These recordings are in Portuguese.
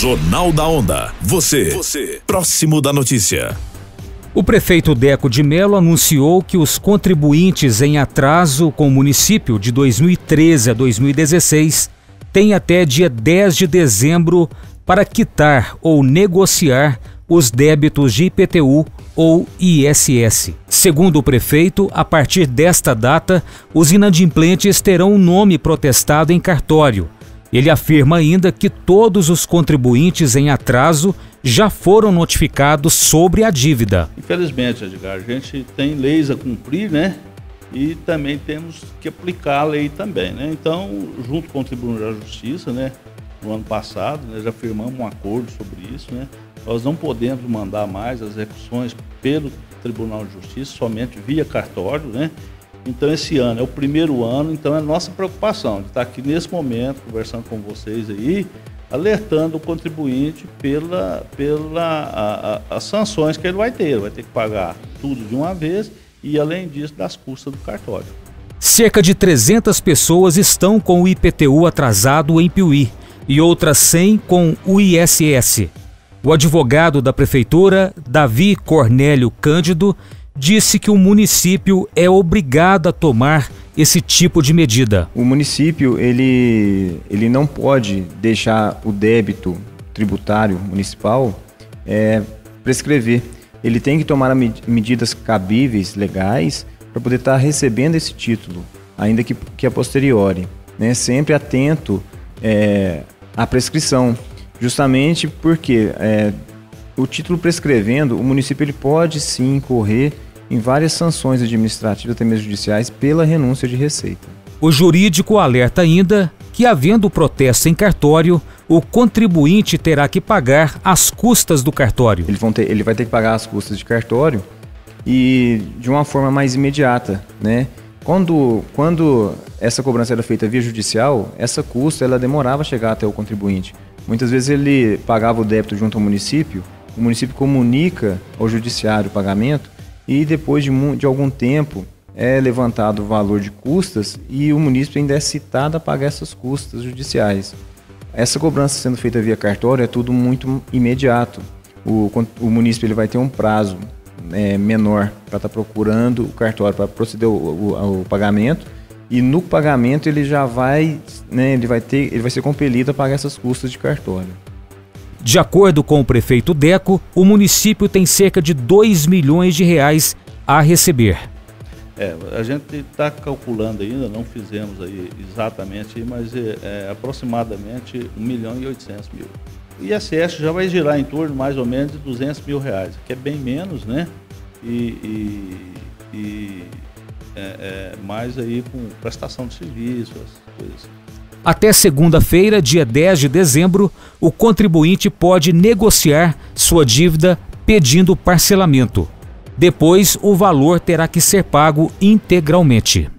Jornal da Onda. Você, você, próximo da notícia. O prefeito Deco de Mello anunciou que os contribuintes em atraso com o município de 2013 a 2016 têm até dia 10 de dezembro para quitar ou negociar os débitos de IPTU ou ISS. Segundo o prefeito, a partir desta data, os inadimplentes terão um nome protestado em cartório. Ele afirma ainda que todos os contribuintes em atraso já foram notificados sobre a dívida. Infelizmente, Edgar, a gente tem leis a cumprir, né? E também temos que aplicar a lei também, né? Então, junto com o Tribunal da Justiça, né? No ano passado, né, já firmamos um acordo sobre isso, né? Nós não podemos mandar mais as execuções pelo Tribunal de Justiça, somente via cartório, né? Então, esse ano é o primeiro ano, então é nossa preocupação de estar aqui nesse momento, conversando com vocês aí, alertando o contribuinte pela, pela a, a, as sanções que ele vai ter. Ele vai ter que pagar tudo de uma vez e, além disso, das custas do cartório. Cerca de 300 pessoas estão com o IPTU atrasado em Piuí e outras 100 com o ISS. O advogado da prefeitura, Davi Cornélio Cândido, disse que o município é obrigado a tomar esse tipo de medida. O município ele, ele não pode deixar o débito tributário municipal é, prescrever. Ele tem que tomar medidas cabíveis, legais, para poder estar tá recebendo esse título, ainda que, que a posteriori. Né? Sempre atento é, à prescrição, justamente porque é, o título prescrevendo, o município ele pode sim incorrer em várias sanções administrativas, até mesmo judiciais, pela renúncia de receita. O jurídico alerta ainda que, havendo protesto em cartório, o contribuinte terá que pagar as custas do cartório. Ele, ter, ele vai ter que pagar as custas de cartório e de uma forma mais imediata, né? Quando, quando essa cobrança era feita via judicial, essa custa ela demorava a chegar até o contribuinte. Muitas vezes ele pagava o débito junto ao município, o município comunica ao judiciário o pagamento e depois de, de algum tempo é levantado o valor de custas e o município ainda é citado a pagar essas custas judiciais. Essa cobrança sendo feita via cartório é tudo muito imediato. O, o município ele vai ter um prazo é, menor para estar tá procurando o cartório para proceder o, o, o, pagamento e no pagamento ele já vai, né, ele vai ter, ele vai ser compelido a pagar essas custas de cartório. De acordo com o prefeito Deco, o município tem cerca de 2 milhões de reais a receber. É, a gente está calculando ainda, não fizemos aí exatamente, mas é, é, aproximadamente 1 milhão e 800 mil. O ISS já vai girar em torno mais ou menos de 200 mil reais, que é bem menos, né? E, e, e é, é, mais aí com prestação de serviço, as coisas. Até segunda-feira, dia 10 de dezembro, o contribuinte pode negociar sua dívida pedindo parcelamento. Depois, o valor terá que ser pago integralmente.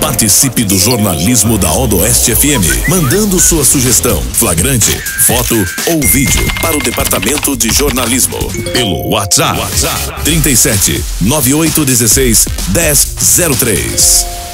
Participe do jornalismo da Odoeste FM, mandando sua sugestão, flagrante, foto ou vídeo para o departamento de jornalismo pelo WhatsApp, WhatsApp 37 9816 1003.